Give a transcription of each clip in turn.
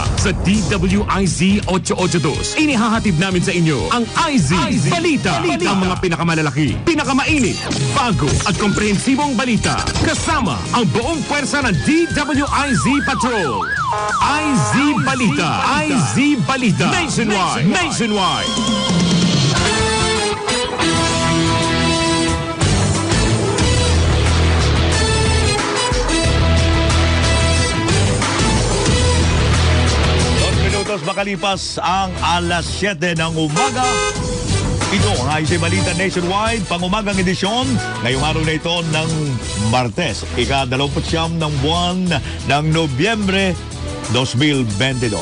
Balita sa DWIZ 882. Inihahatid namin sa inyo ang IZ, Balita. Ang mga pinakamalalaki, pinakamainit, bago at komprehensibong balita. Kasama ang buong pwersa ng DWIZ Patrol. IZ Balita. IZ Balita. Nationwide. Nationwide. Minutos makalipas ang alas 7 ng umaga. Ito ang IC Balita Nationwide, pangumagang edisyon ngayong araw na ito ng Martes, ika-29 ng buwan ng Nobyembre 2022.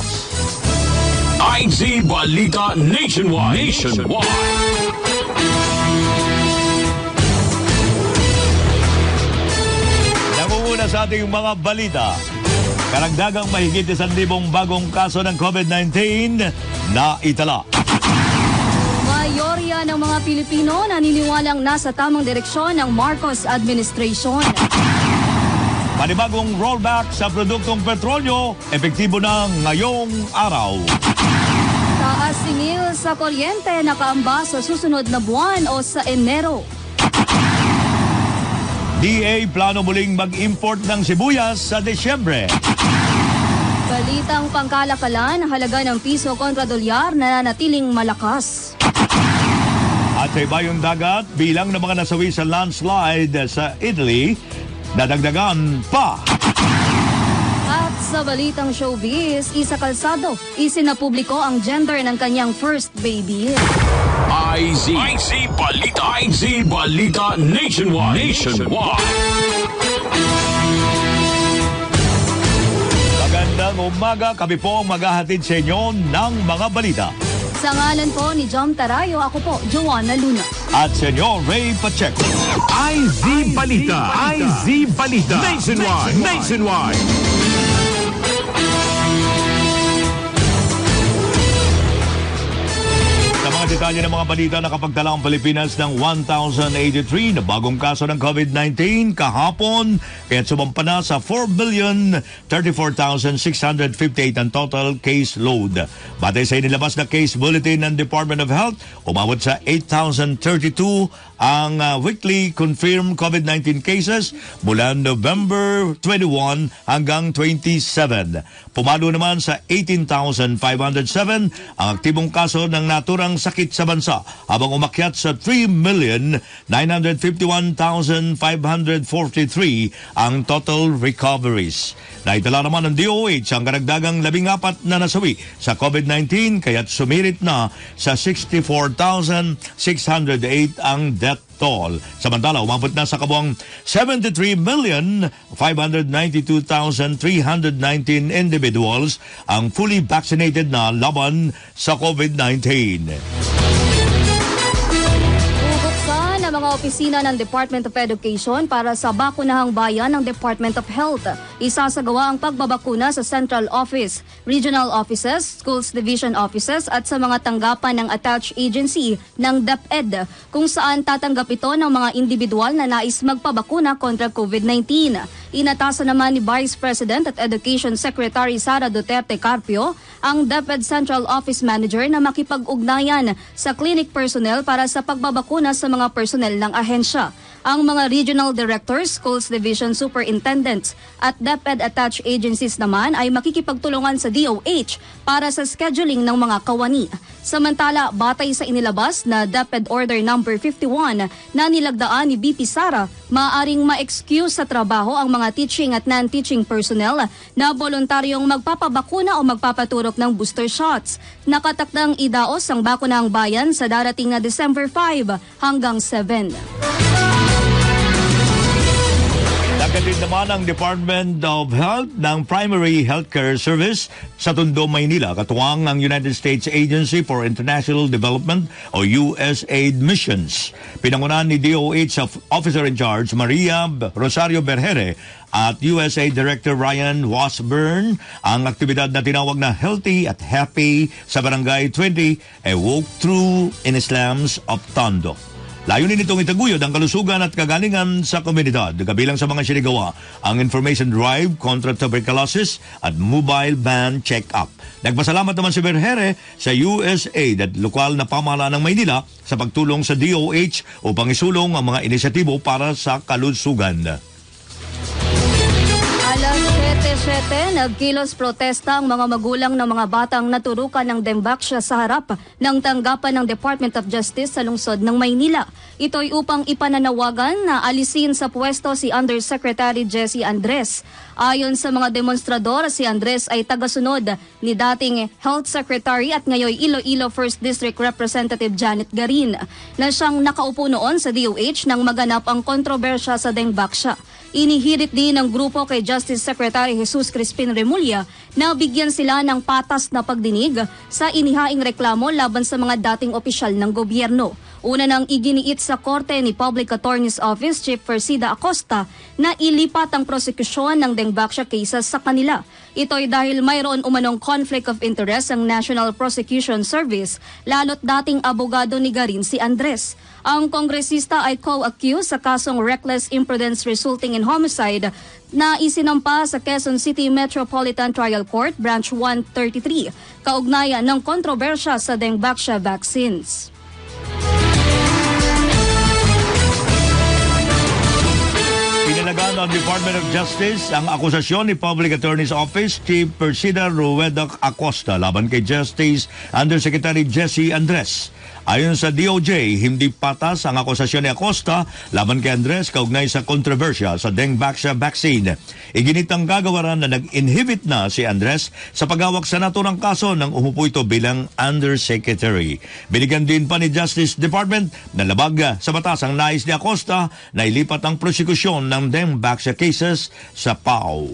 IZ Balita Nationwide. Nationwide. Sa ating mga balita. Karagdagang mahigit isang libong bagong kaso ng COVID-19 na itala. Mayorya ng mga Pilipino naniniwalang nasa tamang direksyon ng Marcos administration. Panibagong rollback sa produktong petrolyo, epektibo na ngayong araw. Taas singil sa kuryente nakaamba sa susunod na buwan o sa Enero. DA plano muling mag-import ng sibuyas sa Desyembre. Balitang pangkalakalan, halaga ng piso kontra dolyar na nanatiling malakas. At sa iba yung dagat, bilang ng mga nasawi sa landslide sa Italy, nadagdagan pa. Sa balitang showbiz, Isa Calzado, isinapubliko ang gender ng kanyang first baby. IZ. IZ Balita. IZ Balita Nationwide. Nationwide. Magandang umaga, kami po ang maghahatid sa inyo ng mga balita. Sa ngalan po ni Jom Tarayo, ako po, Joanna Luna. At Senyor Ray Pacheco. IZ Balita. IZ Balita. Nationwide. Nationwide. Sa detalye ng mga balita, nakapagtala ang Pilipinas ng 1,083 na bagong kaso ng COVID-19 kahapon, kaya sumampa na sa 4,034,658 ang total case load. Batay sa inilabas na case bulletin ng Department of Health, umabot sa 8,032 ang uh, weekly confirmed COVID-19 cases mula November 21 hanggang 27. Pumalo naman sa 18,507 ang aktibong kaso ng naturang sakit sa bansa habang umakyat sa 3,951,543 ang total recoveries. Naitala naman ng DOH ang karagdagang 14 na nasawi sa COVID-19 kaya't sumirit na sa 64,608 ang death toll. Samantala, umabot na sa kabuang 73,592,319 individuals ang fully vaccinated na laban sa COVID-19. Bubuksan ang mga opisina ng Department of Education para sa bakunahang bayan ng Department of Health. Isasagawa ang pagbabakuna sa Central Office, Regional Offices, Schools Division Offices at sa mga tanggapan ng attached agency ng DepEd kung saan tatanggap ito ng mga individual na nais magpabakuna kontra COVID-19. Inatasan naman ni Vice President at Education Secretary Sara Duterte Carpio ang DepEd Central Office Manager na makipag-ugnayan sa clinic personnel para sa pagbabakuna sa mga personnel ng ahensya. Ang mga regional directors, schools division superintendents at DepEd attached agencies naman ay makikipagtulungan sa DOH para sa scheduling ng mga kawani. Samantala, batay sa inilabas na DepEd Order Number 51 na nilagdaan ni BP Sara, maaring ma-excuse sa trabaho ang mga teaching at non-teaching personnel na voluntaryong magpapabakuna o magpapaturok ng booster shots. Nakatakdang idaos ang bakunang bayan sa darating na December 5 hanggang 7. Nagkatid naman ang Department of Health ng Primary Healthcare Service sa Tondo, Maynila, katuwang ang United States Agency for International Development o USAID Missions. Pinangunahan ni DOH of Officer in Charge Maria Rosario Berhere at USAID Director Ryan Wasburn ang aktibidad na tinawag na Healthy at Happy sa Barangay 20, a walkthrough in Islam's of Tondo. Layunin nitong itaguyod ang kalusugan at kagalingan sa komunidad. Kabilang sa mga sinigawa ang information drive kontra tuberculosis at mobile van check-up. Nagpasalamat naman si Berhere sa USAID at lokal na pamahalaan ng Maynila sa pagtulong sa DOH upang isulong ang mga inisyatibo para sa kalusugan. 7.7, nagkilos protesta ang mga magulang ng mga batang naturukan ng Dembaksya sa harap ng tanggapan ng Department of Justice sa lungsod ng Maynila. Ito'y upang ipananawagan na alisin sa pwesto si Undersecretary Jesse Andres. Ayon sa mga demonstrador, si Andres ay tagasunod ni dating Health Secretary at ngayon Iloilo 1st District Representative Janet Garin na siyang nakaupo noon sa DOH nang maganap ang kontrobersya sa Dembaksya. Inihirit din ng grupo kay Justice Secretary Jesus Crispin Remulla na bigyan sila ng patas na pagdinig sa inihaing reklamo laban sa mga dating opisyal ng gobyerno. Una nang iginiit sa korte ni Public Attorney's Office Chief Persida Acosta na ilipat ang prosekusyon ng Dengbaksya cases sa kanila. Ito'y dahil mayroon umanong conflict of interest ang National Prosecution Service lalo't dating abogado ni Garin si Andres. Ang kongresista ay co-accused sa kasong reckless imprudence resulting in homicide na isinampa sa Quezon City Metropolitan Trial Court Branch 133 kaugnayan ng kontrobersya sa Dengbaksya vaccines. Pinalagaan ng Department of Justice ang akusasyon ni Public Attorney's Office Chief Persida Ruedac Acosta laban kay Justice Undersecretary Jesse Andres. Ayon sa DOJ, hindi patas ang akusasyon ni Acosta laban kay Andres kaugnay sa kontrobersya sa Dengbaksya vaccine. Iginitang gagawaran na nag-inhibit na si Andres sa paghawak sa naturang kaso nang umupo ito bilang Undersecretary. Binigyan din pa ni Justice Department na labag sa batas ang nais ni Acosta na ilipat ang prosekusyon ng Dengbaksya cases sa PAO.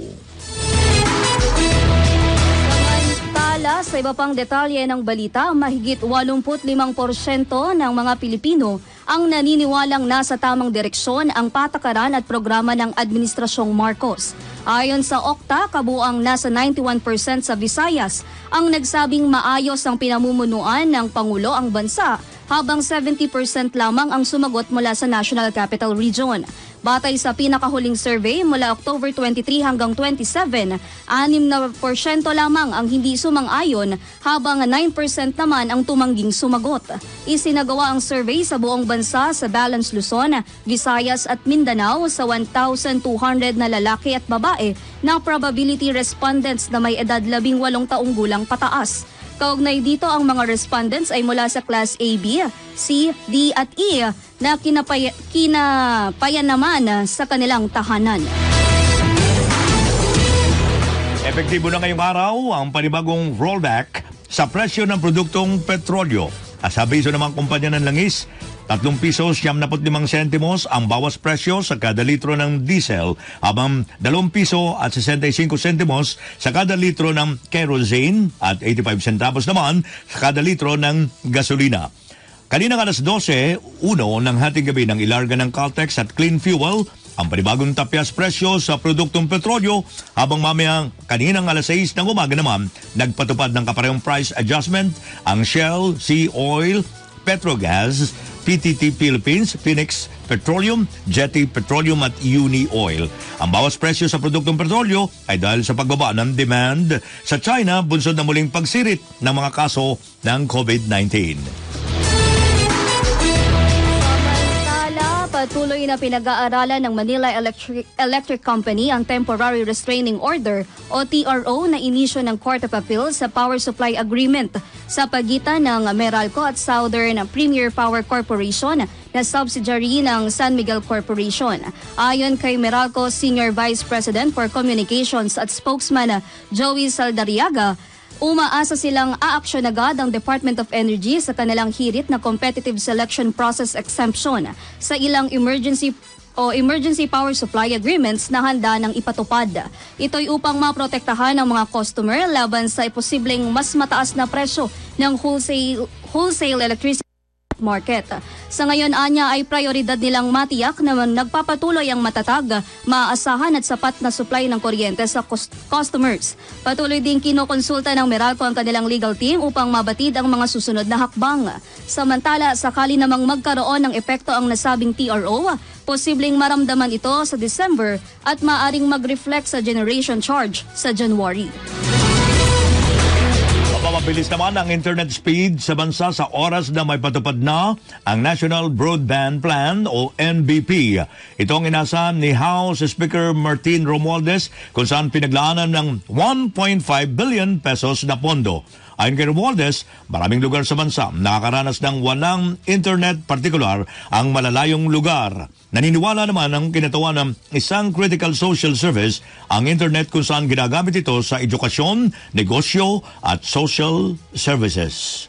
Samantala, sa iba pang detalye ng balita, mahigit 85% ng mga Pilipino ang naniniwalang nasa tamang direksyon ang patakaran at programa ng Administrasyong Marcos. Ayon sa Okta, kabuang nasa 91% sa Visayas ang nagsabing maayos ang pinamumunuan ng Pangulo ang bansa habang 70% lamang ang sumagot mula sa National Capital Region. Batay sa pinakahuling survey mula October 23 hanggang 27, 6 na porsyento lamang ang hindi sumang-ayon habang 9% naman ang tumangging sumagot. Isinagawa ang survey sa buong bansa sa Balance Luzon, Visayas at Mindanao sa 1,200 na lalaki at babae na probability respondents na may edad 18 taong gulang pataas. Kaugnay dito ang mga respondents ay mula sa Class A, B, C, D at E na kinapaya, kinapayan naman sa kanilang tahanan. Epektibo na ngayong araw ang panibagong rollback sa presyo ng produktong petrolyo. As abiso naman kumpanya ng langis, 3 pisos 75 sentimos ang bawas presyo sa kada litro ng diesel habang 2 piso at 65 sentimos sa kada litro ng kerosene at 85 centavos naman sa kada litro ng gasolina. Kanina alas 12, uno ng hating gabi ng ilarga ng Caltex at Clean Fuel ang panibagong tapyas presyo sa produktong petrolyo habang mamayang kaninang alas 6 ng umaga naman nagpatupad ng kaparehong price adjustment ang Shell, Sea Oil, Petrogas, PTT Philippines, Phoenix Petroleum, Jetty Petroleum at Uni Oil. Ang bawas presyo sa produktong petrolyo ay dahil sa pagbaba ng demand sa China bunsod na muling pagsirit ng mga kaso ng COVID-19. Patuloy na pinag-aaralan ng Manila Electric, Electric Company ang Temporary Restraining Order o TRO na inisyo ng Court of Appeal sa Power Supply Agreement sa pagitan ng Meralco at Southern Premier Power Corporation na subsidiary ng San Miguel Corporation. Ayon kay Meralco Senior Vice President for Communications at spokesman Joey Saldariaga, Umaasa silang aaksyon agad ang Department of Energy sa kanilang hirit na competitive selection process exemption sa ilang emergency o emergency power supply agreements na handa ng ipatupad. Ito'y upang maprotektahan ang mga customer laban sa posibleng mas mataas na presyo ng wholesale, wholesale electricity market. Sa ngayon, anya ay prioridad nilang matiyak na nagpapatuloy ang matatag, maaasahan at sapat na supply ng kuryente sa customers. Patuloy din kinokonsulta ng Meralco ang kanilang legal team upang mabatid ang mga susunod na hakbang. Samantala, sakali namang magkaroon ng epekto ang nasabing TRO, posibleng maramdaman ito sa December at maaring mag-reflect sa generation charge sa January. Mapapabilis naman ang internet speed sa bansa sa oras na may patupad na ang National Broadband Plan o NBP. Ito ang inasahan ni House Speaker Martin Romualdez kung saan pinaglaanan ng 1.5 billion pesos na pondo. Ayon kay Romualdez, maraming lugar sa bansa nakakaranas ng walang internet, partikular ang malalayong lugar. Naniniwala naman ang kinatawan ng isang critical social service ang internet kung saan ginagamit ito sa edukasyon, negosyo at social services.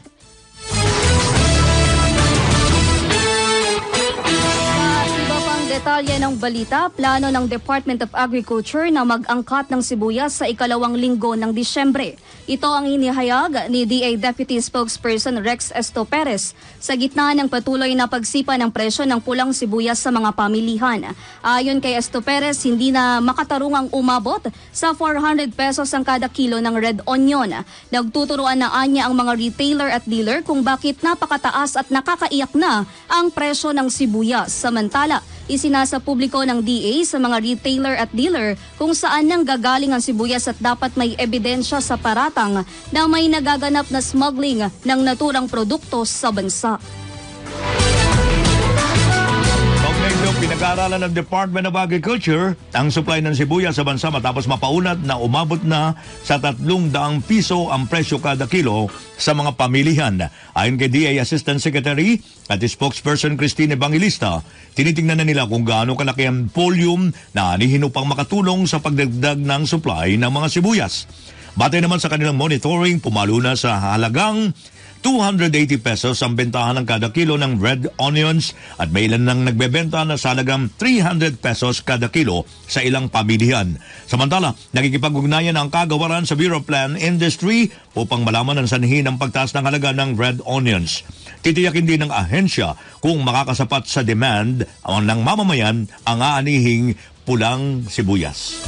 Detalye ng balita, plano ng Department of Agriculture na mag-angkat ng sibuyas sa ikalawang linggo ng Disyembre. Ito ang inihayag ni DA Deputy Spokesperson Rex Esto Perez sa gitna ng patuloy na pagsipa ng presyo ng pulang sibuyas sa mga pamilihan. Ayon kay Esto Perez, hindi na makatarungang umabot sa 400 pesos ang kada kilo ng red onion. Nagtuturuan na anya ang mga retailer at dealer kung bakit napakataas at nakakaiyak na ang presyo ng sibuyas. Samantala, isinasa publiko ng DA sa mga retailer at dealer kung saan nang gagaling ang sibuyas at dapat may ebidensya sa paratang na may nagaganap na smuggling ng naturang produkto sa bansa. Pinag-aaralan ng Department of Agriculture ang supply ng sibuyas sa bansa matapos mapaunat na umabot na sa 300 piso ang presyo kada kilo sa mga pamilihan. Ayon kay DA Assistant Secretary at spokesperson Christine Evangelista, tinitingnan na nila kung gaano kalaki ang volume na anihin upang makatulong sa pagdagdag ng supply ng mga sibuyas. Batay naman sa kanilang monitoring, pumalo na sa halagang 280 pesos ang bentahan ng kada kilo ng red onions at may ilan nang nagbebenta na sa halagang 300 pesos kada kilo sa ilang pamilihan. Samantala, nakikipag-ugnayan ang kagawaran sa Bureau Plan Industry upang malaman ang sanhi ng pagtaas ng halaga ng red onions. Titiyakin din ng ahensya kung makakasapat sa demand ng mamamayan ang aanihing pulang sibuyas.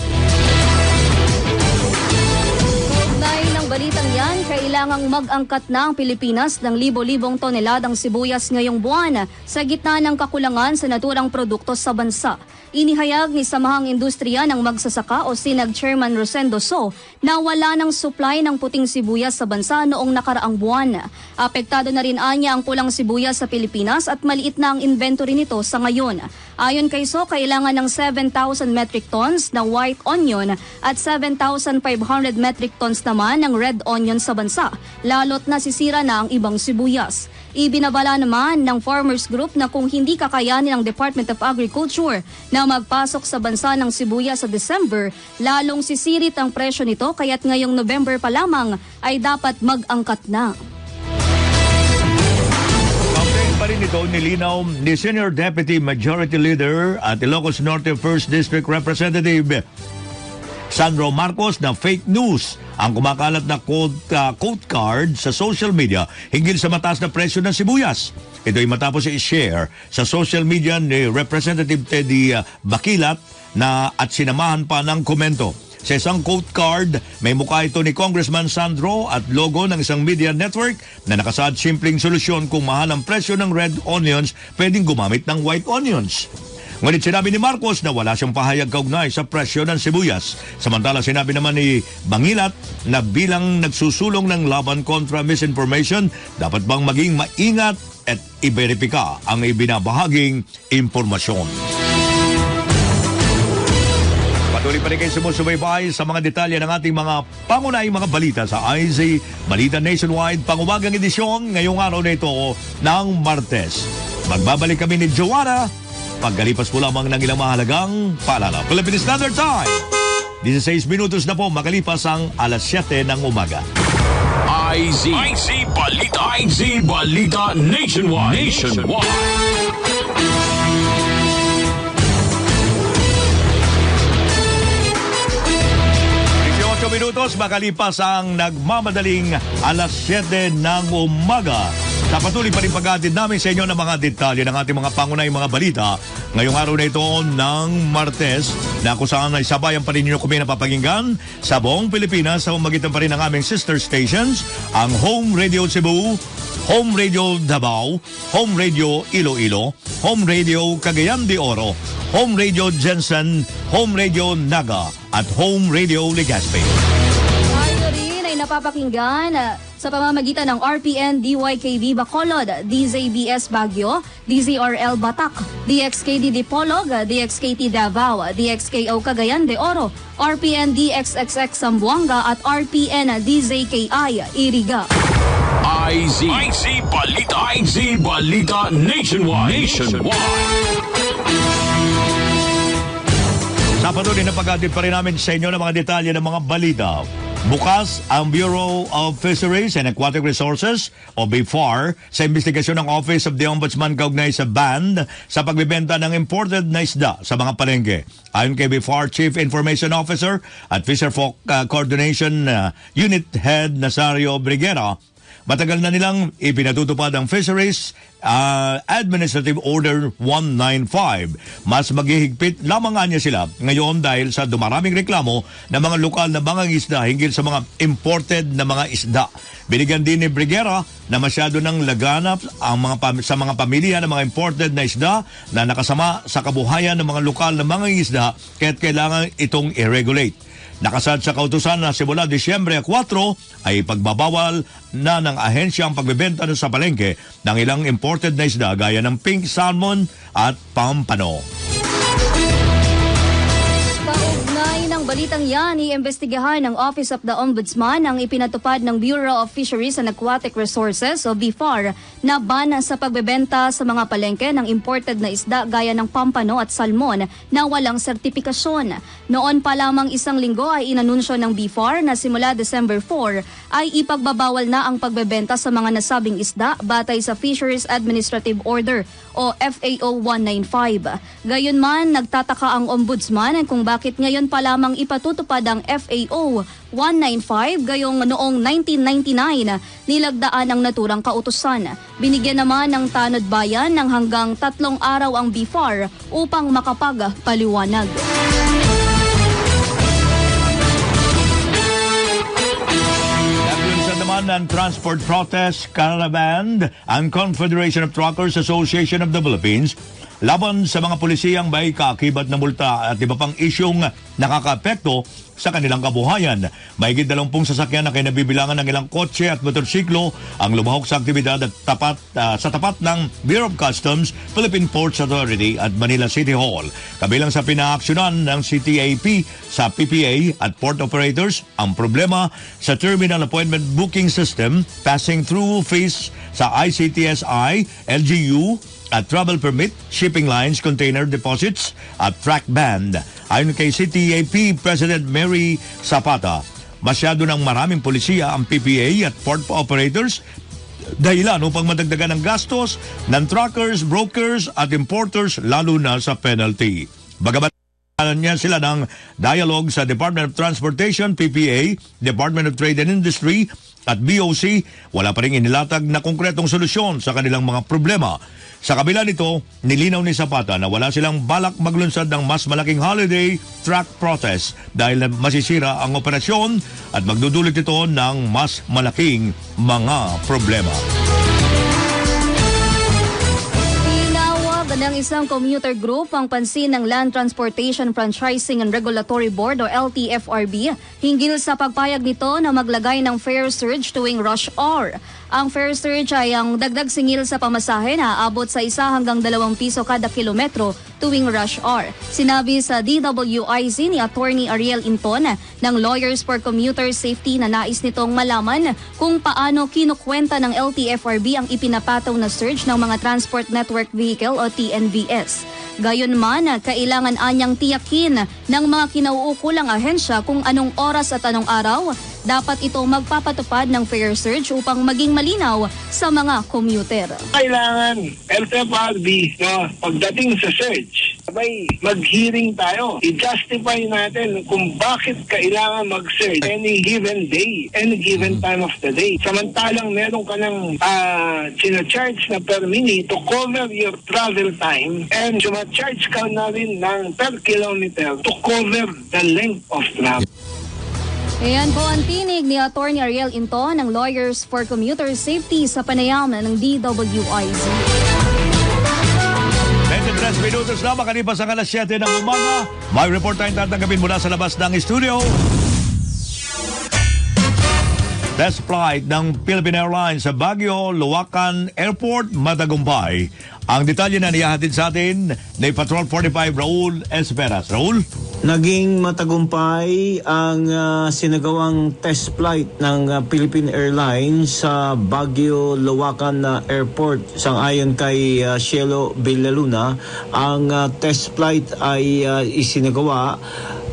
Balitang yan, kailangang mag-angkat na ang Pilipinas ng libo-libong toneladang sibuyas ngayong buwan sa gitna ng kakulangan sa naturang produkto sa bansa. Inihayag ni Samahang Industriya ng Magsasaka o Sinag Chairman Rosendo So na wala ng supply ng puting sibuyas sa bansa noong nakaraang buwan. Apektado na rin anya ang pulang sibuyas sa Pilipinas at maliit na ang inventory nito sa ngayon. Ayon kay So, kailangan ng 7,000 metric tons na white onion at 7,500 metric tons naman ng red onion sa bansa, lalot na sisira na ang ibang sibuyas. Ibinabala naman ng Farmers Group na kung hindi kakayanin ng Department of Agriculture na magpasok sa bansa ng sibuyas sa December, lalong sisirit ang presyo nito kaya't ngayong November pa lamang ay dapat mag-angkat na. Campaign pa rin ito nilinaw ni Senior Deputy Majority Leader at Ilocos Norte 1st District Representative Sandro Marcos na fake news ang kumakalat na quote, uh, quote card sa social media hinggil sa mataas na presyo ng sibuyas. Ito ay matapos i-share sa social media ni Representative Teddy uh, Bakilat na at sinamahan pa ng komento. Sa isang quote card, may mukha ito ni Congressman Sandro at logo ng isang media network na nakasaad simpleng solusyon kung mahal ang presyo ng red onions, pwedeng gumamit ng white onions. Ngunit sinabi ni Marcos na wala siyang pahayag kaugnay sa presyo ng sibuyas. Samantala sinabi naman ni Bangilat na bilang nagsusulong ng laban kontra misinformation, dapat bang maging maingat at iberipika ang ibinabahaging impormasyon. Patuloy pa rin kayo sumusubaybay sa mga detalye ng ating mga pangunahing mga balita sa IZ Balita Nationwide pangumagang edisyon ngayong araw na ito ng Martes. Magbabalik kami ni Joanna Pagkalipas po lamang ng ilang mahalagang paalala. Philippine Standard Time. 16 minutos na po makalipas ang alas 7 ng umaga. IZ. IZ Balita. IZ Balita Nationwide. Nationwide. minutos makalipas ang nagmamadaling alas 7 ng umaga. Sa patuloy pa rin pag namin sa inyo ng mga detalye ng ating mga pangunahing mga balita ngayong araw na ito ng Martes na kung saan ay sabayan pa rin ninyo kami napapakinggan sa buong Pilipinas sa umagitan pa rin ng aming sister stations, ang Home Radio Cebu, Home Radio Davao, Home Radio Iloilo, Home Radio Cagayan de Oro, Home Radio Jensen, Home Radio Naga at Home Radio Legazpi. Napapakinggan ah, sa pamamagitan ng RPN DYKB Bacolod, DZBS Baguio, DZRL Batak, DXKD Dipolog, DXKT Davao, DXKO Cagayan de Oro, RPN DXXX Zamboanga at RPN DZKI Iriga. IZ. IZ Balita. IZ Balita Nationwide. Nationwide. Sa patuloy na pag-atid pa rin namin sa inyo ng mga detalye ng mga balita. Bukas ang Bureau of Fisheries and Aquatic Resources o BFAR sa investigasyon ng Office of the Ombudsman kaugnay sa ban sa pagbibenta ng imported na isda sa mga palengke. Ayon kay BFAR Chief Information Officer at Fisherfolk uh, Coordination uh, Unit Head Nazario Briguera, Matagal na nilang ipinatutupad ang Fisheries uh, Administrative Order 195. Mas maghihigpit lamang niya sila ngayon dahil sa dumaraming reklamo ng mga lokal na mga isda hinggil sa mga imported na mga isda. Binigyan din ni Brigera na masyado ng laganap ang mga sa mga pamilya ng mga imported na isda na nakasama sa kabuhayan ng mga lokal na mga isda kaya't kailangan itong i-regulate. Nakasad sa kautusan na simula Disyembre 4 ay pagbabawal na ng ahensya ang pagbebenta sa palengke ng ilang imported na isda gaya ng pink salmon at pampano. Balitang yan, iimbestigahan ng Office of the Ombudsman ang ipinatupad ng Bureau of Fisheries and Aquatic Resources o BFAR na ban sa pagbebenta sa mga palengke ng imported na isda gaya ng pampano at salmon na walang sertipikasyon. Noon pa lamang isang linggo ay inanunsyo ng BFAR na simula December 4 ay ipagbabawal na ang pagbebenta sa mga nasabing isda batay sa Fisheries Administrative Order o FAO 195. Gayunman, nagtataka ang ombudsman kung bakit ngayon pa lamang ipatutupad ang FAO 195 gayong noong 1999 nilagdaan ang naturang kautusan. Binigyan naman ng tanod bayan ng hanggang tatlong araw ang BFAR upang makapagpaliwanag. Naman ng Transport Protest Caravan ang Confederation of Truckers Association of the Philippines laban sa mga pulisiyang may kaakibat na multa at iba pang isyong nakakaapekto sa kanilang kabuhayan. Mahigit dalampung sasakyan na kinabibilangan ng ilang kotse at motorsiklo ang lumahok sa aktibidad at tapat, ah, sa tapat ng Bureau of Customs, Philippine Ports Authority at Manila City Hall. Kabilang sa pinaaksyonan ng CTAP sa PPA at port operators ang problema sa Terminal Appointment Booking System passing through fees sa ICTSI, LGU, at travel permit, shipping lines, container deposits at track band. Ayon kay CTAP President Mary Zapata, masyado ng maraming polisiya ang PPA at port operators dahilan upang madagdagan ang gastos ng truckers, brokers at importers lalo na sa penalty. Bagamat niya sila ng dialogue sa Department of Transportation, PPA, Department of Trade and Industry at BOC, wala pa rin inilatag na konkretong solusyon sa kanilang mga problema. Sa kabila nito, nilinaw ni Zapata na wala silang balak maglunsad ng mas malaking holiday track protest dahil masisira ang operasyon at magdudulot ito ng mas malaking mga problema. Ng isang commuter group ang pansin ng Land Transportation Franchising and Regulatory Board o LTFRB hinggil sa pagpayag nito na maglagay ng fare surge tuwing rush hour. Ang fare surge ay ang dagdag singil sa pamasahe na aabot sa isa hanggang dalawang piso kada kilometro tuwing rush hour. Sinabi sa DWIZ ni Attorney Ariel Inton ng Lawyers for Commuter Safety na nais nitong malaman kung paano kinukwenta ng LTFRB ang ipinapataw na surge ng mga Transport Network Vehicle o TNVS. Gayunman, kailangan anyang tiyakin ng mga kinauukulang ahensya kung anong oras at anong araw dapat ito magpapatupad ng fare surge upang maging malinaw sa mga commuter. kailangan LTFRB no, pagdating sa search, Sabay, mag-hearing tayo. I-justify natin kung bakit kailangan mag-search any given day, any given time of the day. Samantalang meron ka ng uh, charge na per minute to cover your travel time and charge ka na rin ng per kilometer to cover the length of travel. Ayan po ang tinig ni Attorney Ariel Into ng Lawyers for Commuter Safety sa panayam ng DWIZ. 23 minutos na makalipas ang alas 7 ng umaga. May report tayong tatanggapin mula sa labas ng studio. Test flight ng Philippine Airlines sa Baguio, Luwakan Airport, Matagumpay. Ang detalye na niyahatid sa atin ni Patrol 45 Raul Esperas. Raul? Naging matagumpay ang uh, sinagawang test flight ng uh, Philippine Airlines sa Baguio Luwakan uh, Airport. Sang-ayon kay uh, Cielo Villaluna, ang uh, test flight ay uh, isinagawa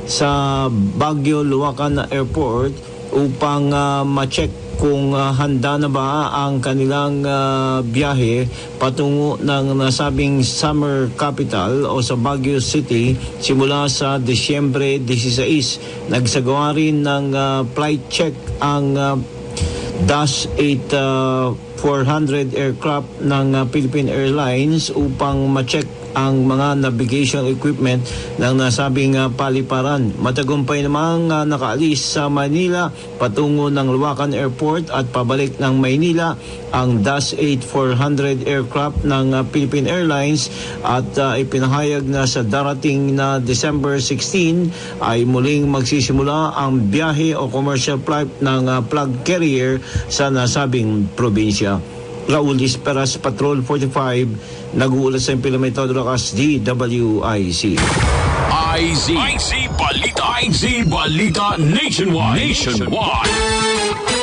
sa Baguio Luwakan Airport upang uh, ma-check kung uh, handa na ba ang kanilang uh, biyahe patungo ng nasabing summer capital o sa Baguio City simula sa Disyembre 16. Nagsagawa rin ng uh, flight check ang uh, Dash 8 uh, 400 aircraft ng uh, Philippine Airlines upang ma-check ang mga navigation equipment ng nasabing uh, paliparan. Matagumpay namang uh, nakaalis sa Manila patungo ng Luwakan Airport at pabalik ng Maynila ang Dash 8-400 aircraft ng uh, Philippine Airlines at uh, ipinahayag na sa darating na December 16 ay muling magsisimula ang biyahe o commercial flight ng uh, plug carrier sa nasabing probinsya. Raul Isperas, Patrol 45, nag-uulat sa Implementado Lakas, DWIC. IZ. IZ Balita. IZ Balita Nationwide. Nationwide.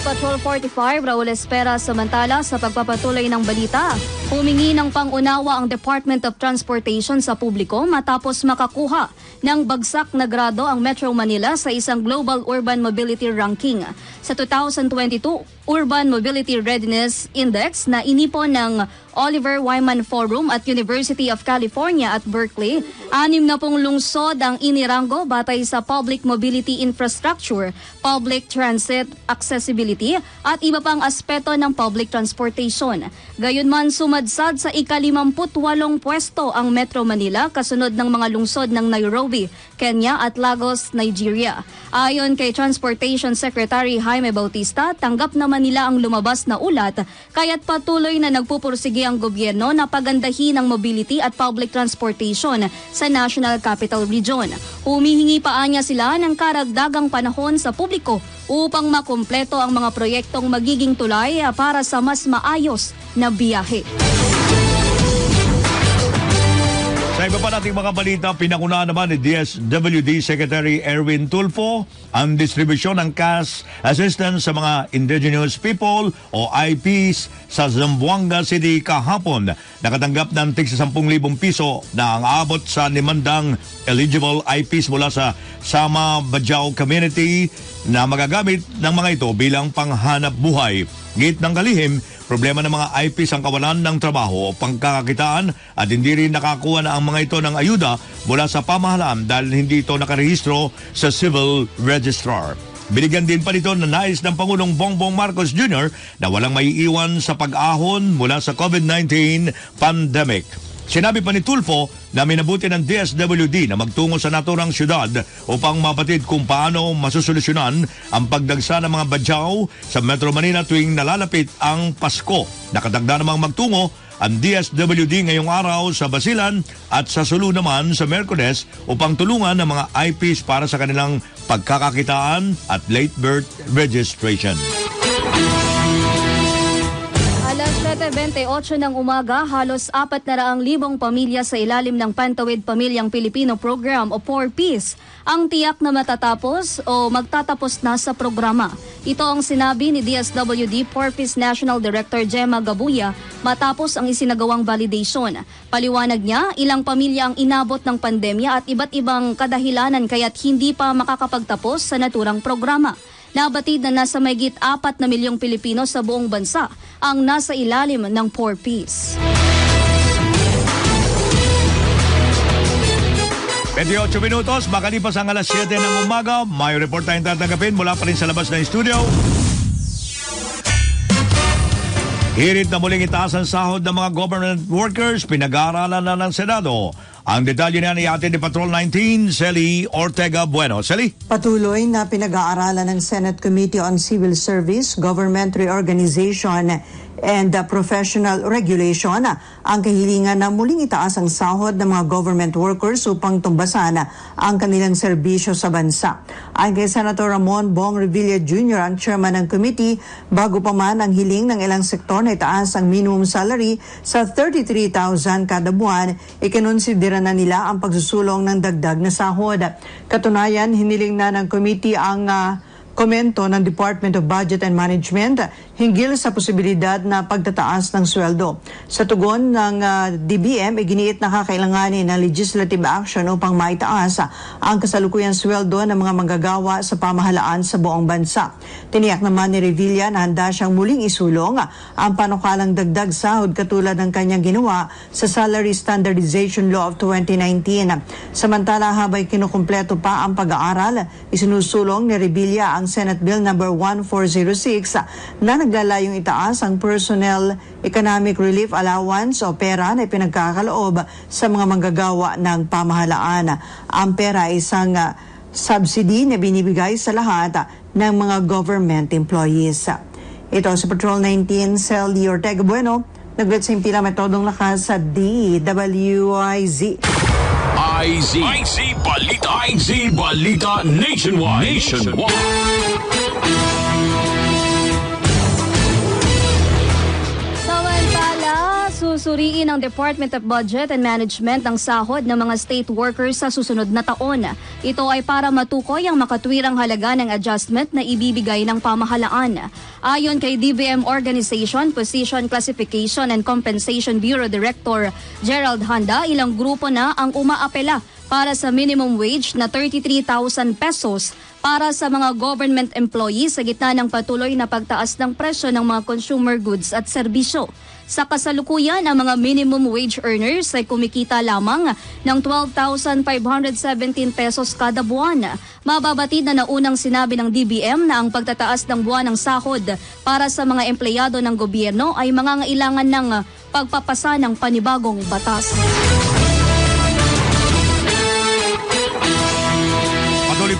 Salamat Patrol 45, Raul Espera. Samantala sa pagpapatuloy ng balita, humingi ng pangunawa ang Department of Transportation sa publiko matapos makakuha ng bagsak na grado ang Metro Manila sa isang Global Urban Mobility Ranking. Sa 2022 Urban Mobility Readiness Index na inipon ng Oliver Wyman Forum at University of California at Berkeley, anim na pong lungsod ang iniranggo batay sa public mobility infrastructure, public transit accessibility at iba pang aspeto ng public transportation. Gayunman sumadsad sa ikalimamputwalong pwesto ang Metro Manila kasunod ng mga lungsod ng Nairobi, Kenya at Lagos, Nigeria. Ayon kay Transportation Secretary Jaime Bautista, tanggap naman nila ang lumabas na ulat kaya't patuloy na nagpupursige ang gobyerno na pagandahin ang mobility at public transportation sa National Capital Region. Humihingi pa niya sila ng karagdagang panahon sa publiko upang makumpleto ang mga proyektong magiging tulay para sa mas maayos na biyahe. Sa iba pa nating mga balita, pinakuna naman ni DSWD Secretary Erwin Tulfo ang distribusyon ng cash assistance sa mga indigenous people o IPs sa Zamboanga City kahapon. Nakatanggap ng tig 10,000 piso na ang abot sa nimandang eligible IPs mula sa Sama Bajau Community na magagamit ng mga ito bilang panghanap buhay. Git ng kalihim, Problema ng mga IPs ang kawalan ng trabaho o pangkakakitaan at hindi rin nakakuha na ang mga ito ng ayuda mula sa pamahalaan dahil hindi ito nakarehistro sa Civil Registrar. Binigyan din pa nito na nais ng Pangulong Bongbong Marcos Jr. na walang maiiwan sa pag-ahon mula sa COVID-19 pandemic. Sinabi pa ni Tulfo na minabuti ng DSWD na magtungo sa naturang syudad upang mapatid kung paano masusolusyonan ang pagdagsa ng mga badyaw sa Metro Manila tuwing nalalapit ang Pasko. Nakatagda namang magtungo ang DSWD ngayong araw sa Basilan at sa Sulu naman sa Mercones upang tulungan ng mga IPs para sa kanilang pagkakakitaan at late birth registration. 7.28 ng umaga, halos 400,000 pamilya sa ilalim ng Pantawid Pamilyang Pilipino Program o 4Ps ang tiyak na matatapos o magtatapos na sa programa. Ito ang sinabi ni DSWD 4Ps National Director Gemma Gabuya matapos ang isinagawang validation. Paliwanag niya, ilang pamilya ang inabot ng pandemya at iba't ibang kadahilanan kaya't hindi pa makakapagtapos sa naturang programa. Nabatid na nasa mayigit 4 na milyong Pilipino sa buong bansa ang nasa ilalim ng poor peace. 28 minutos, makalipas ang alas 7 ng umaga. May report tayong tatanggapin mula pa rin sa labas ng studio. Hirit na muling itaas ang sahod ng mga government workers, pinag-aaralan na ng Senado. Ang detalye na ni atin ni Patrol 19, Sally Ortega Bueno. Sally? Patuloy na pinag-aaralan ng Senate Committee on Civil Service, Government Reorganization and uh, Professional Regulation ang kahilingan na muling itaas ang sahod ng mga government workers upang tumbasan ang kanilang serbisyo sa bansa. Ayon kay Senator Ramon Bong Revilla Jr., ang chairman ng committee, bago pa man ang hiling ng ilang sektor na itaas ang minimum salary sa 33,000 kada buwan, ikinonsidera na nila ang pagsusulong ng dagdag na sahod. Katunayan, hiniling na ng committee ang uh, komento ng Department of Budget and Management hinggil sa posibilidad na pagtataas ng sweldo. Sa tugon ng uh, DBM, iginiit na kakailanganin ng legislative action upang maitaas ang kasalukuyang sweldo ng mga manggagawa sa pamahalaan sa buong bansa. Tiniyak naman ni Revilla na handa siyang muling isulong ang panukalang dagdag sahod katulad ng kanyang ginawa sa Salary Standardization Law of 2019. Samantala habang kinukumpleto pa ang pag-aaral, isinusulong ni Revilla ang Senate Bill number 1406 na naglalayong itaas ang Personnel Economic Relief Allowance o pera na ipinagkakaloob sa mga manggagawa ng pamahalaan. Ang pera ay isang uh, subsidy na binibigay sa lahat ng mga government employees. Ito sa Patrol 19, Cel Ortega Bueno, naglit sa impila metodong lakas sa DWIZ. IZ. IZ Balita. IZ Balita Nationwide. Nationwide. Susuriin ng Department of Budget and Management ang sahod ng mga state workers sa susunod na taon. Ito ay para matukoy ang makatwirang halaga ng adjustment na ibibigay ng pamahalaan. Ayon kay DBM Organization Position Classification and Compensation Bureau Director Gerald Handa, ilang grupo na ang umaapela para sa minimum wage na 33,000 pesos para sa mga government employees sa gitna ng patuloy na pagtaas ng presyo ng mga consumer goods at serbisyo. Sa kasalukuyan, ang mga minimum wage earners ay kumikita lamang ng 12,517 pesos kada buwan. Mababatid na naunang sinabi ng DBM na ang pagtataas ng buwan ng sahod para sa mga empleyado ng gobyerno ay mangangailangan ng pagpapasa ng panibagong batas.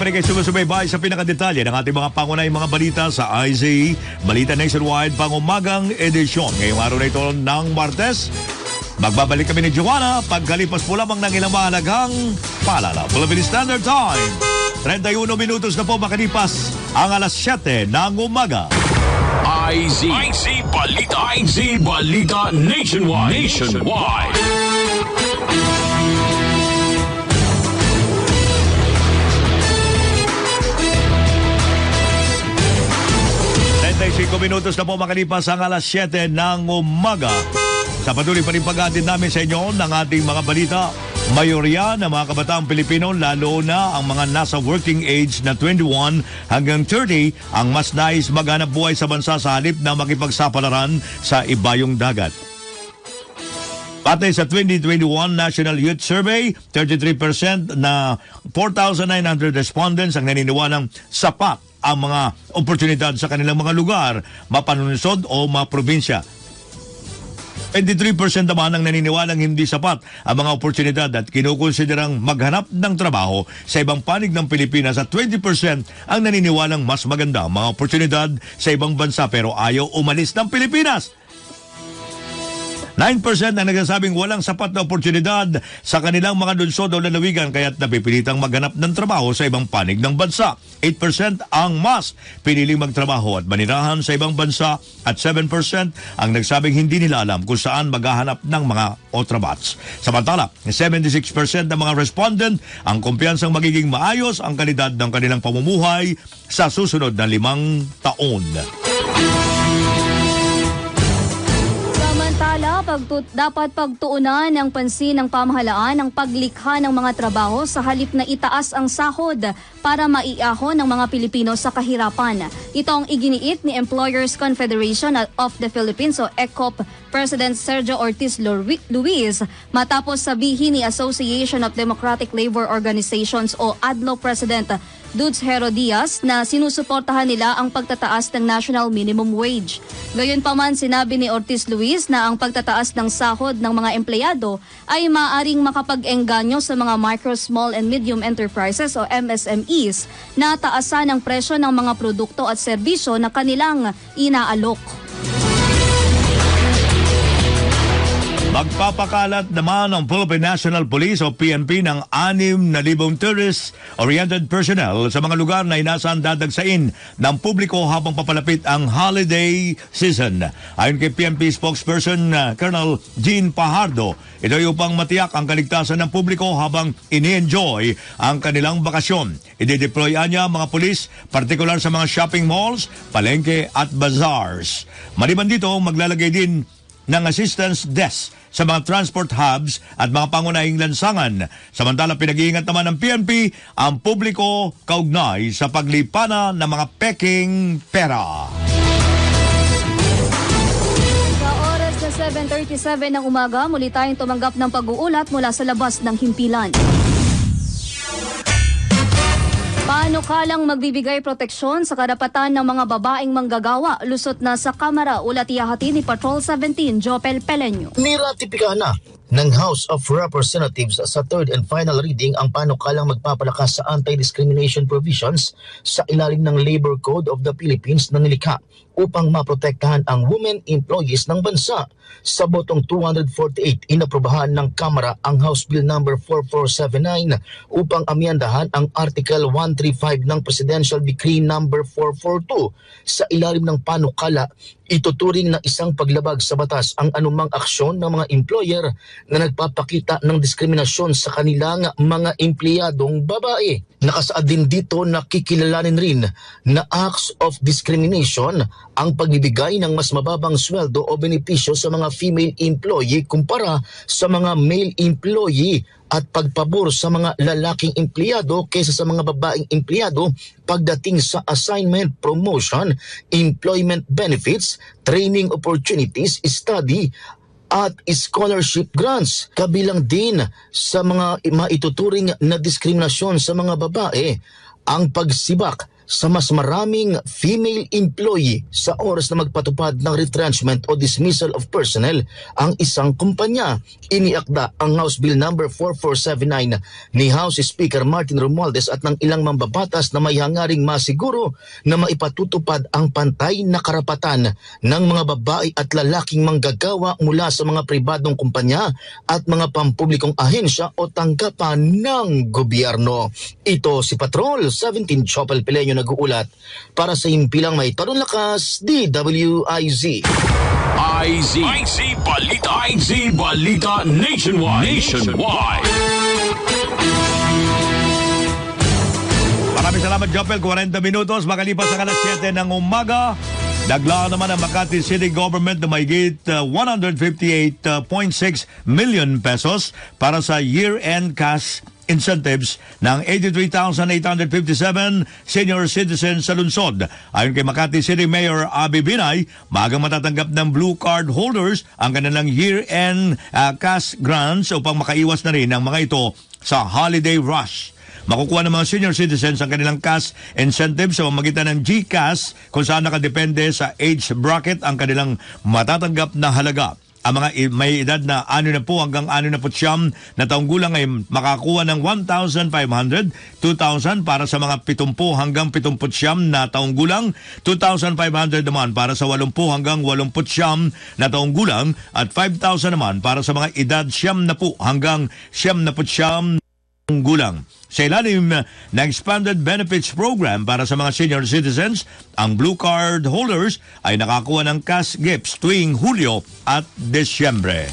Pa rin kayo sumusubaybay sa pinakadetalye ng ating mga pangunahing mga balita sa IZ Balita Nationwide pangumagang edisyon. Ngayong araw na ito ng Martes, magbabalik kami ni Joanna pagkalipas po lamang ng ilang mahalagang paalala. Philippine Standard Time. 31 minutos na po makalipas ang alas 7 ng umaga. IZ. IZ Balita. IZ Balita Nationwide. Nationwide. 35 minutos na po makalipas ang alas 7 ng umaga. Sa patuloy pa rin pag namin sa inyo ng ating mga balita, mayorya ng mga kabataang Pilipino, lalo na ang mga nasa working age na 21 hanggang 30, ang mas nais maghanap buhay sa bansa sa halip na makipagsapalaran sa ibayong dagat. Patay sa 2021 National Youth Survey, 33% na 4,900 respondents ang naniniwalang sapat ang mga oportunidad sa kanilang mga lugar, mapanunsod o maprobinsya. 23% naman ang naniniwalang hindi sapat ang mga oportunidad at kinukonsiderang maghanap ng trabaho sa ibang panig ng Pilipinas at 20% ang naniniwalang mas maganda ang mga oportunidad sa ibang bansa pero ayaw umalis ng Pilipinas. 9% ang nagsasabing walang sapat na oportunidad sa kanilang mga lunsod o lalawigan kaya't napipilitang maghanap ng trabaho sa ibang panig ng bansa. 8% ang mas piniling magtrabaho at manirahan sa ibang bansa at 7% ang nagsabing hindi nila alam kung saan maghahanap ng mga otrabats. Samantala, 76% ng mga respondent ang kumpiyansang magiging maayos ang kalidad ng kanilang pamumuhay sa susunod na limang taon. Samantala, pagtu- dapat pagtuunan ng pansin ng pamahalaan ang paglikha ng mga trabaho sa halip na itaas ang sahod para maiahon ng mga Pilipino sa kahirapan. Ito ang iginiit ni Employers Confederation of the Philippines o ECOP President Sergio Ortiz Lu- Luis matapos sabihin ni Association of Democratic Labor Organizations o ADLO President Dudes Hero Diaz na sinusuportahan nila ang pagtataas ng national minimum wage. Gayunpaman sinabi ni Ortiz Luis na ang pagtataas ng sahod ng mga empleyado ay maaring makapag-engganyo sa mga micro, small and medium enterprises o MSMEs na taasan ang presyo ng mga produkto at serbisyo na kanilang inaalok. Magpapakalat naman ang Philippine National Police o PNP ng 6,000 tourist-oriented personnel sa mga lugar na inasaan dadagsain ng publiko habang papalapit ang holiday season. Ayon kay PNP spokesperson uh, Colonel Jean Pajardo, ito ay upang matiyak ang kaligtasan ng publiko habang ini-enjoy ang kanilang bakasyon. Idedeployan niya ang mga pulis, partikular sa mga shopping malls, palengke at bazaars. Maliban dito, maglalagay din ng assistance desk sa mga transport hubs at mga pangunahing lansangan. Samantala pinag-iingat naman ng PNP ang publiko kaugnay sa paglipana ng mga peking pera. Sa oras na 7.37 ng umaga, muli tayong tumanggap ng pag-uulat mula sa labas ng himpilan. Paano kalang magbibigay proteksyon sa karapatan ng mga babaeng manggagawa lusot na sa Kamara ulat ihahati ni Patrol 17 Jopel Pelenyo. Niratipika na ng House of Representatives sa third and final reading ang panukalang magpapalakas sa anti-discrimination provisions sa ilalim ng Labor Code of the Philippines na nilikha upang maprotektahan ang women employees ng bansa. Sa botong 248, inaprobahan ng Kamara ang House Bill number 4479 upang amyandahan ang Article 135 ng Presidential Decree number 442 sa ilalim ng panukala ituturing na isang paglabag sa batas ang anumang aksyon ng mga employer na nagpapakita ng diskriminasyon sa kanilang mga empleyadong babae. Nakasaad din dito na kikilalanin rin na acts of discrimination ang pagbibigay ng mas mababang sweldo o benepisyo sa mga female employee kumpara sa mga male employee at pagpabor sa mga lalaking empleyado kaysa sa mga babaeng empleyado pagdating sa assignment, promotion, employment benefits, training opportunities, study, at scholarship grants. Kabilang din sa mga maituturing na diskriminasyon sa mga babae ang pagsibak sa mas maraming female employee sa oras na magpatupad ng retrenchment o dismissal of personnel ang isang kumpanya. Iniakda ang House Bill number 4479 ni House Speaker Martin Romualdez at ng ilang mambabatas na may hangaring masiguro na maipatutupad ang pantay na karapatan ng mga babae at lalaking manggagawa mula sa mga pribadong kumpanya at mga pampublikong ahensya o tanggapan ng gobyerno. Ito si Patrol 17 Chopel Pileño nag-uulat para sa himpilang may tanong lakas DWIZ. IZ. IZ Balita. IZ Balita Nationwide. Nationwide. Maraming salamat, Jopel. 40 minutos makalipas sa kalas 7 ng umaga. Naglaan naman ang Makati City Government na mahigit uh, 158.6 million pesos para sa year-end cash incentives ng 83,857 senior citizens sa lungsod. Ayon kay Makati City Mayor Abi Binay, magang matatanggap ng blue card holders ang kanilang year-end uh, cash grants upang makaiwas na rin ang mga ito sa holiday rush. Makukuha ng mga senior citizens ang kanilang cash incentive sa pamagitan ng GCash kung saan nakadepende sa age bracket ang kanilang matatanggap na halaga. Ang mga may edad na 6 na po hanggang 6 na po siyam na taong gulang ay makakuha ng 1,500, 2,000 para sa mga 70 hanggang 70 siyam na taong gulang, 2,500 naman para sa 80 hanggang 80 siyam na taong gulang at 5,000 naman para sa mga edad siyam na po hanggang siyam na po siyam gulang. Sa ilalim ng Expanded Benefits Program para sa mga senior citizens, ang Blue Card holders ay nakakuha ng cash gifts tuwing Hulyo at Desyembre.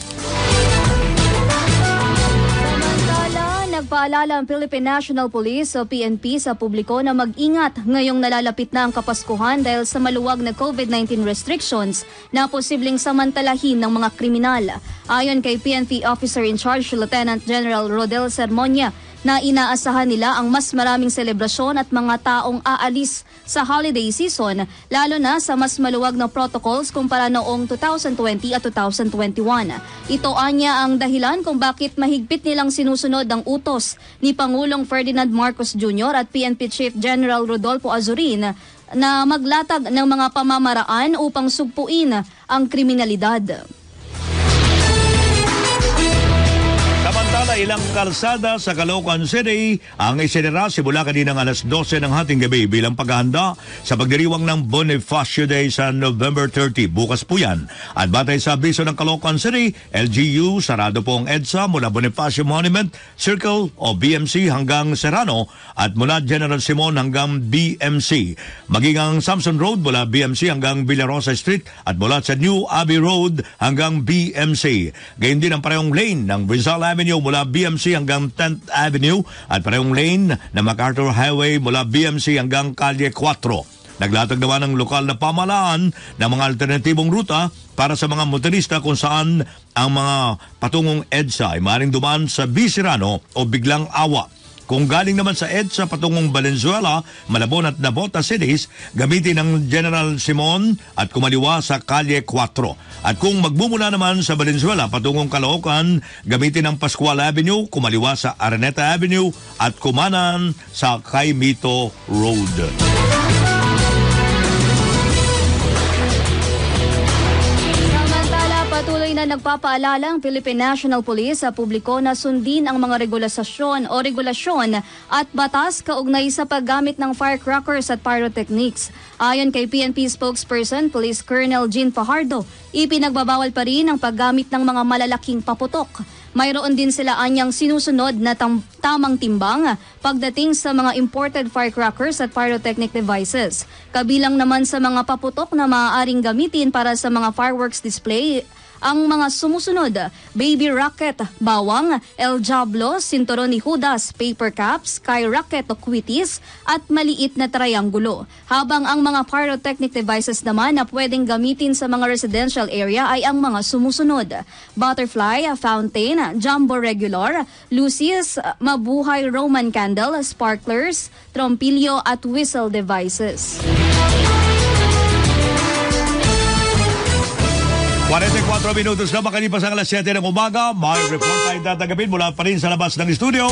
Nagpaalala ang Philippine National Police o PNP sa publiko na mag-ingat ngayong nalalapit na ang Kapaskuhan dahil sa maluwag na COVID-19 restrictions na posibleng samantalahin ng mga kriminal. Ayon kay PNP Officer in Charge Lieutenant General Rodel Sermonia, na inaasahan nila ang mas maraming selebrasyon at mga taong aalis sa holiday season, lalo na sa mas maluwag na protocols kumpara noong 2020 at 2021. Ito anya ang dahilan kung bakit mahigpit nilang sinusunod ang utos ni Pangulong Ferdinand Marcos Jr. at PNP Chief General Rodolfo Azurin na maglatag ng mga pamamaraan upang sugpuin ang kriminalidad. Ilang kalsada sa Caloocan City ang isinira simula kaninang alas 12 ng hating gabi bilang paghahanda sa pagdiriwang ng Bonifacio Day sa November 30. Bukas po yan. At batay sa abiso ng Caloocan City, LGU, sarado po ang EDSA mula Bonifacio Monument, Circle o BMC hanggang Serrano at mula General Simon hanggang BMC. Maging ang Samson Road mula BMC hanggang Villarosa Street at mula sa New Abbey Road hanggang BMC. Gayun din ang parehong lane ng Rizal Avenue mula BMC hanggang 10th Avenue at parehong lane na MacArthur Highway mula BMC hanggang Calle 4. Naglatag naman ng lokal na pamalaan ng mga alternatibong ruta para sa mga motorista kung saan ang mga patungong EDSA ay maaaring dumaan sa Bisirano o biglang awa. Kung galing naman sa EDSA patungong Valenzuela, Malabon at Navota cities, gamitin ng General Simon at kumaliwa sa Calle 4. At kung magmumula naman sa Valenzuela patungong Caloocan, gamitin ng Pascual Avenue, kumaliwa sa Araneta Avenue at kumanan sa Caimito Road. Patuloy na nagpapaalala ang Philippine National Police sa publiko na sundin ang mga regulasyon o regulasyon at batas kaugnay sa paggamit ng firecrackers at pyrotechnics. Ayon kay PNP spokesperson Police Colonel Jean Fajardo, ipinagbabawal pa rin ang paggamit ng mga malalaking paputok. Mayroon din sila anyang sinusunod na tam- tamang timbang pagdating sa mga imported firecrackers at pyrotechnic devices. Kabilang naman sa mga paputok na maaaring gamitin para sa mga fireworks display ang mga sumusunod, baby rocket, bawang, El Diablo, sinturon ni Judas, paper caps, sky rocket o quitis, at maliit na triangulo. Habang ang mga pyrotechnic devices naman na pwedeng gamitin sa mga residential area ay ang mga sumusunod. Butterfly, fountain, jumbo regular, lucis, mabuhay Roman candle, sparklers, trompilyo at whistle devices. 44 minutos na makalipas ang alas 7 ng umaga. May report tayo tatagapin mula pa rin sa labas ng studio.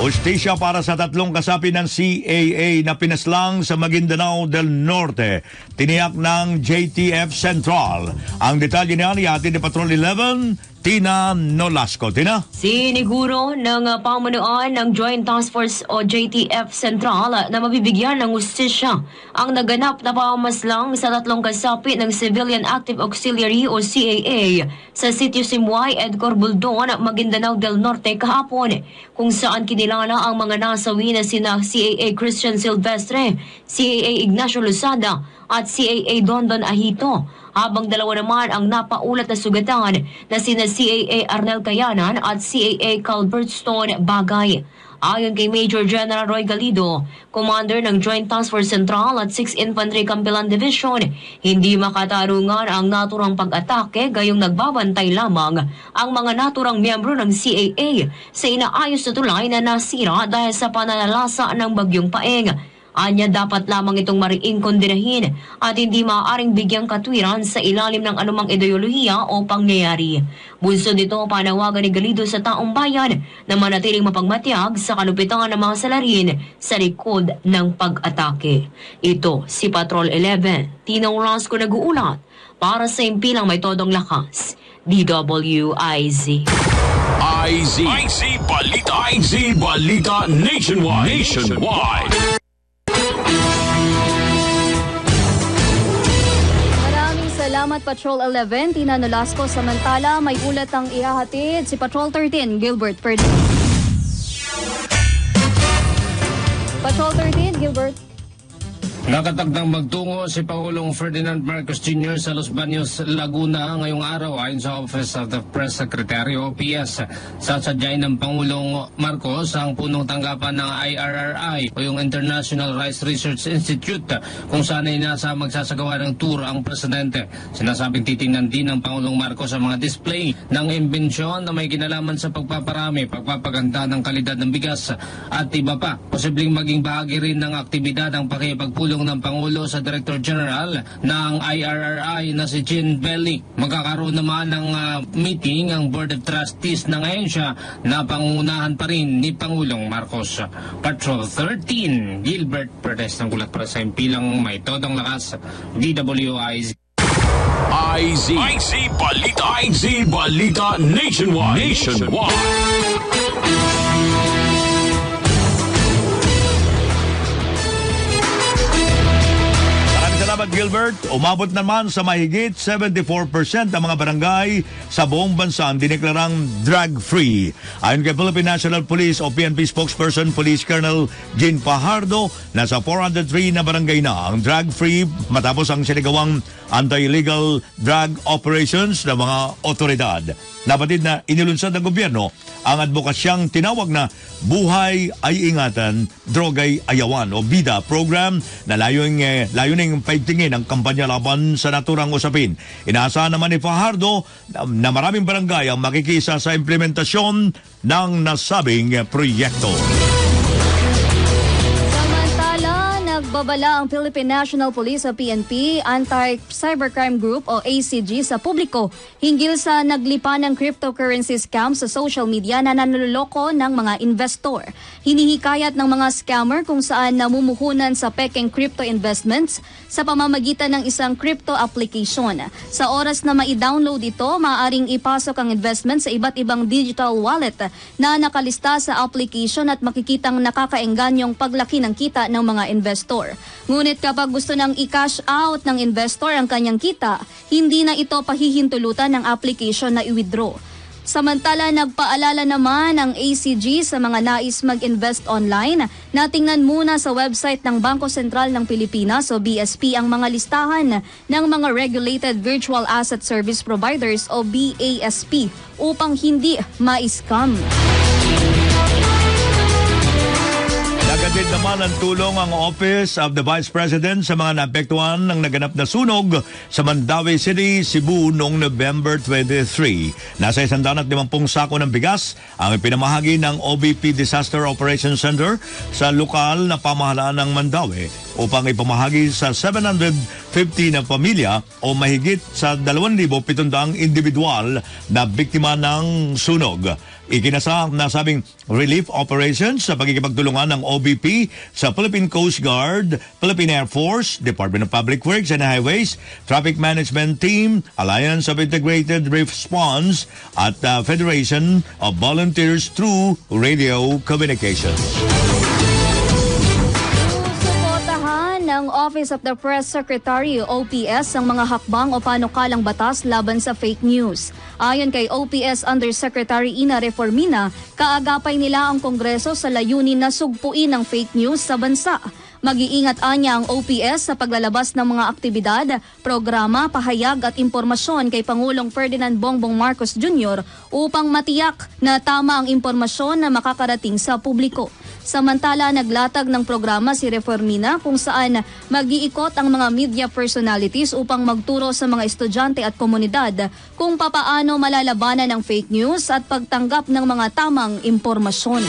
Hostisya para sa tatlong kasapi ng CAA na pinaslang sa Maguindanao del Norte. Tiniyak ng JTF Central. Ang detalye niya ni atin ni Patrol 11, Tina Nolasco. Tina? Siniguro ng uh, pamunuan ng Joint Task Force o JTF Central na mabibigyan ng ustisya ang naganap na pamamaslang sa tatlong kasapi ng Civilian Active Auxiliary o CAA sa sitio Simway, Edgar Buldon, Maguindanao del Norte kahapon kung saan kinilala ang mga nasawi na sina CAA Christian Silvestre, CAA Ignacio Lozada at CAA Dondon Ahito habang dalawa naman ang napaulat na sugatan na sina CAA Arnel Kayanan at CAA Calvertstone Bagay. Ayon kay Major General Roy Galido, Commander ng Joint Task Force Central at 6 Infantry Campilan Division, hindi makatarungan ang naturang pag-atake gayong nagbabantay lamang ang mga naturang miyembro ng CAA sa inaayos na tulay na nasira dahil sa pananalasa ng bagyong paeng. Anya dapat lamang itong mariing kondinahin at hindi maaaring bigyang katwiran sa ilalim ng anumang ideolohiya o pangyayari. Bunso nito panawagan ni Galido sa taong bayan na manatiling mapagmatyag sa kalupitan ng mga salarin sa likod ng pag-atake. Ito si Patrol 11, Tina Orozco nag-uulat para sa impilang may todong lakas. DWIZ. IZ. IZ Balita. IZ Balita Nationwide. Nationwide. Salamat Patrol 11, Tina Nolasco. Samantala, may ulat ang ihahatid si Patrol 13, Gilbert Perdue. Patrol 13, Gilbert. Nakatagdang magtungo si Pangulong Ferdinand Marcos Jr. sa Los Baños, Laguna ngayong araw ayon sa Office of the Press Secretary o PS. Sasadyain ng Pangulong Marcos ang punong tanggapan ng IRRI o yung International Rice Research Institute kung saan ay nasa magsasagawa ng tour ang presidente. Sinasabing titingnan din ng Pangulong Marcos ang mga display ng imbensyon na may kinalaman sa pagpaparami, pagpapaganda ng kalidad ng bigas at iba pa. Posibleng maging bahagi rin ng aktibidad ang pakipagpulong ng Pangulo sa Director General ng IRRI na si Jean Belli. Magkakaroon naman ng ah, meeting ang Board of Trustees ng ahensya na pangungunahan pa rin ni Pangulong Marcos. Patrol 13, Gilbert Perez ng Gulat para sa impilang may todong lakas. DWIZ. IZ. IZ Balita. IZ Balita Nationwide. Nationwide. Gilbert. Umabot naman sa mahigit 74% ng mga barangay sa buong bansa ang dineklarang drug-free. Ayon kay Philippine National Police o PNP spokesperson Police Colonel Jean Pajardo, nasa 403 na barangay na ang drug-free matapos ang sinigawang anti-illegal drug operations ng mga otoridad. Nabatid na inilunsad ng gobyerno ang advokasyang tinawag na Buhay ay Ingatan, Drogay Ayawan o BIDA program na layuning, eh, layuning paigtingin ang kampanya laban sa naturang usapin. Inaasahan naman ni Fajardo na, na maraming barangay ang makikisa sa implementasyon ng nasabing proyekto. Nagbabala ang Philippine National Police o PNP Anti-Cybercrime Group o ACG sa publiko hinggil sa naglipa ng cryptocurrency scam sa social media na nanloloko ng mga investor. Hinihikayat ng mga scammer kung saan namumuhunan sa peking crypto investments sa pamamagitan ng isang crypto application. Sa oras na ma-download ito, maaaring ipasok ang investment sa iba't ibang digital wallet na nakalista sa application at makikitang nakakaenganyong paglaki ng kita ng mga investor. Ngunit kapag gusto nang i-cash out ng investor ang kanyang kita, hindi na ito pahihintulutan ng application na i-withdraw. Samantala, nagpaalala naman ang ACG sa mga nais mag-invest online na tingnan muna sa website ng Bangko Sentral ng Pilipinas o BSP ang mga listahan ng mga Regulated Virtual Asset Service Providers o BASP upang hindi ma-scam. Nagatid naman ang tulong ang Office of the Vice President sa mga naapektuhan ng naganap na sunog sa Mandawi City, Cebu noong November 23. Nasa 150 sako ng bigas ang ipinamahagi ng OBP Disaster Operations Center sa lokal na pamahalaan ng Mandawi upang ipamahagi sa 750 na pamilya o mahigit sa 2,700 individual na biktima ng sunog. Ikinasa na sabing relief operations sa pagkikipagtulungan ng OBP sa Philippine Coast Guard, Philippine Air Force, Department of Public Works and Highways, Traffic Management Team, Alliance of Integrated Response at uh, Federation of Volunteers through radio communications. Ng Office of the Press Secretary OPS ang mga hakbang o panukalang batas laban sa fake news. Ayon kay OPS Undersecretary Ina Reformina, kaagapay nila ang Kongreso sa layunin na sugpuin ang fake news sa bansa. Mag-iingat anya ang OPS sa paglalabas ng mga aktibidad, programa, pahayag at impormasyon kay Pangulong Ferdinand Bongbong Marcos Jr. upang matiyak na tama ang impormasyon na makakarating sa publiko. Samantala, naglatag ng programa si Reformina kung saan mag-iikot ang mga media personalities upang magturo sa mga estudyante at komunidad kung papaano malalabanan ng fake news at pagtanggap ng mga tamang impormasyon.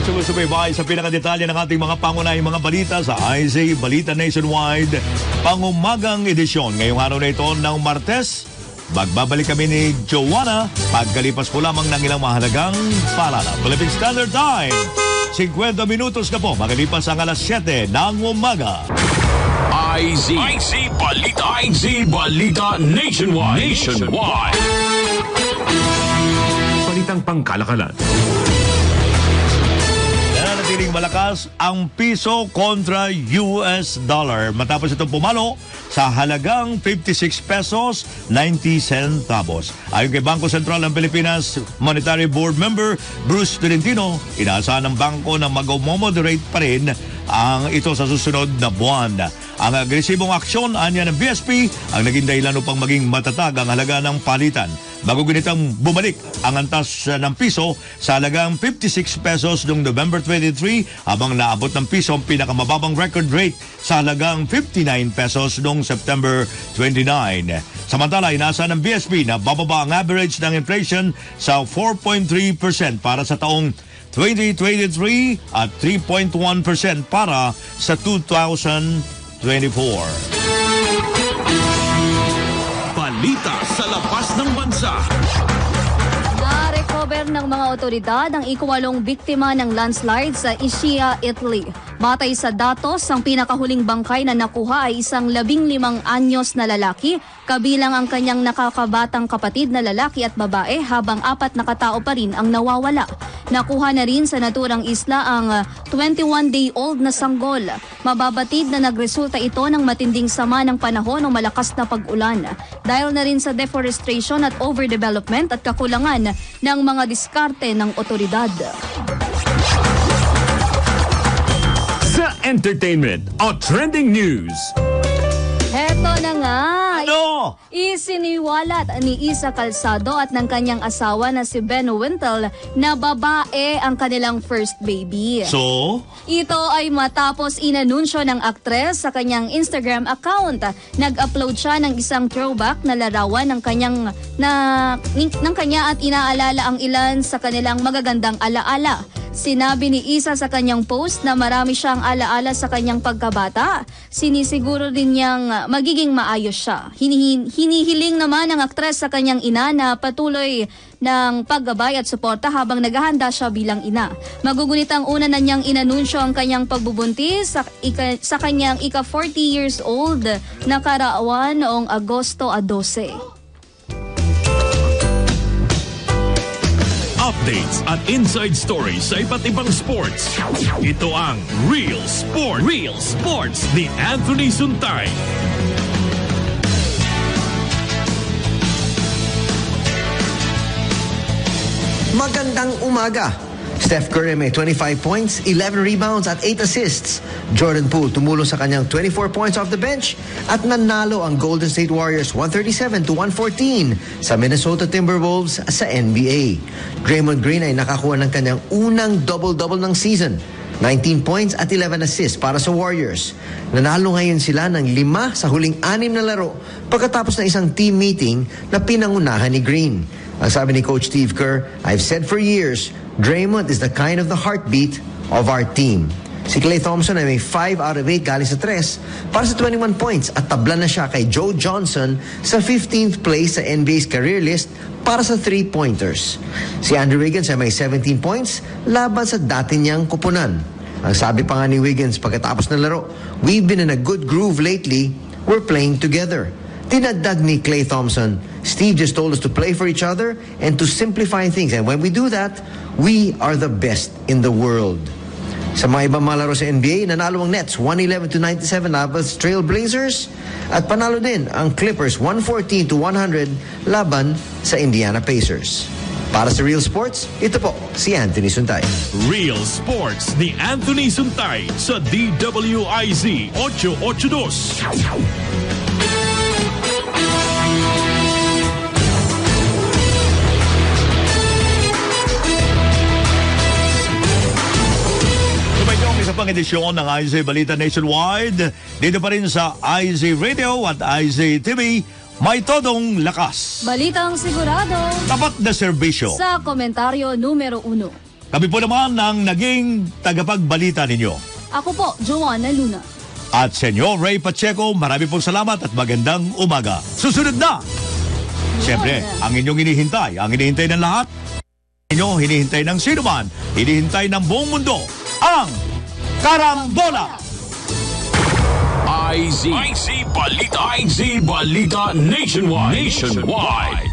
Rin kayo sumusubaybay sa pinakadetalye ng ating mga pangunahing mga balita sa IZ Balita Nationwide pangumagang edisyon ngayong araw na ito ng Martes. Magbabalik kami ni Joanna pagkalipas po lamang ng ilang mahalagang paalala. Philippine Standard Time, 50 minutos na po magalipas ang alas 7 ng umaga. IZ. IZ Balita. IZ Balita Nationwide. Nationwide. Balitang pangkalakalan. Yan, nanatiling malakas ang piso kontra US dollar matapos itong pumalo sa halagang 56 pesos 90 centavos. Ayon kay Bangko Sentral ng Pilipinas Monetary Board member Bruce Tolentino, inaasahan ng bangko na mag-moderate pa rin ang ito sa susunod na buwan. Ang agresibong aksyon anya ng BSP ang naging dahilan upang maging matatag ang halaga ng palitan. Bago ganitang bumalik ang antas uh, ng piso sa halagang 56 pesos noong November 23 habang naabot ng piso ang pinakamababang record rate sa halagang 59 pesos noong September 29. Samantala, inasa ng BSP na bababa ang average ng inflation sa 4.3% para sa taong 2023 at 3.1% para sa 2024. Balita sa ng mga otoridad ang ikawalong biktima ng landslide sa Ischia, Italy. Batay sa datos, ang pinakahuling bangkay na nakuha ay isang labing limang anyos na lalaki, kabilang ang kanyang nakakabatang kapatid na lalaki at babae habang apat na katao pa rin ang nawawala. Nakuha na rin sa naturang isla ang 21-day-old na sanggol. Mababatid na nagresulta ito ng matinding sama ng panahon o malakas na pag-ulan. Dahil na rin sa deforestation at overdevelopment at kakulangan ng mga diskarte ng otoridad. Entertainment o trending news. Heto na nga. Ano? Isiniwalat ni Isa Calzado at ng kanyang asawa na si Ben Wintel na babae ang kanilang first baby. So, Ito ay matapos inanunsyo ng aktres sa kanyang Instagram account. Nag-upload siya ng isang throwback na larawan ng kanyang na ng kanya at inaalala ang ilan sa kanilang magagandang alaala. Sinabi ni Isa sa kanyang post na marami siyang alaala sa kanyang pagkabata. Sinisiguro din niyang magiging maayos siya. Hinihiling naman ng aktres sa kanyang ina na patuloy ng paggabay at suporta habang naghahanda siya bilang ina. Magugunit ang una na niyang inanunsyo ang kanyang pagbubuntis sa, ika, sa kanyang ika 40 years old na karawan noong Agosto 12. Updates at inside stories sa iba't ibang sports. Ito ang Real Sport. Real Sports ni Anthony Suntay. Magandang umaga. Steph Curry may 25 points, 11 rebounds at 8 assists. Jordan Poole tumulo sa kanyang 24 points off the bench at nanalo ang Golden State Warriors 137 to 114 sa Minnesota Timberwolves sa NBA. Draymond Green ay nakakuha ng kanyang unang double-double ng season. 19 points at 11 assists para sa Warriors. Nanalo ngayon sila ng lima sa huling anim na laro pagkatapos ng isang team meeting na pinangunahan ni Green. Ang sabi ni Coach Steve Kerr, I've said for years, Draymond is the kind of the heartbeat of our team. Si Clay Thompson ay may 5 out of 8 galing sa 3 para sa 21 points at tabla na siya kay Joe Johnson sa 15th place sa NBA's career list para sa 3-pointers. Si Andrew Wiggins ay may 17 points laban sa dati niyang kupunan. Ang sabi pa nga ni Wiggins pagkatapos ng laro, We've been in a good groove lately. We're playing together. Tinagdag ni Clay Thompson, Steve just told us to play for each other and to simplify things. And when we do that, we are the best in the world. Sa mga ibang mga laro sa NBA, nanalo ang Nets 111 to 97 laban sa Trailblazers at panalo din ang Clippers 114 to 100 laban sa Indiana Pacers. Para sa Real Sports, ito po si Anthony Suntay. Real Sports ni Anthony Suntay sa DWIZ 882. Pang edisyon ng IZ Balita Nationwide. Dito pa rin sa IZ Radio at IZ TV. May todong lakas. Balitang sigurado Tapat na serbisyo. sa komentaryo numero uno. Kami po naman ang naging tagapagbalita ninyo. Ako po, Joanna Luna. At Senyor Ray Pacheco, marami pong salamat at magandang umaga. Susunod na! Siyempre, ang inyong hinihintay, ang hinihintay ng lahat, inyo hinihintay ng sino man, hinihintay ng buong mundo, ang Karambola! IZ. IZ Balita. IZ Balita Nationwide. Nationwide.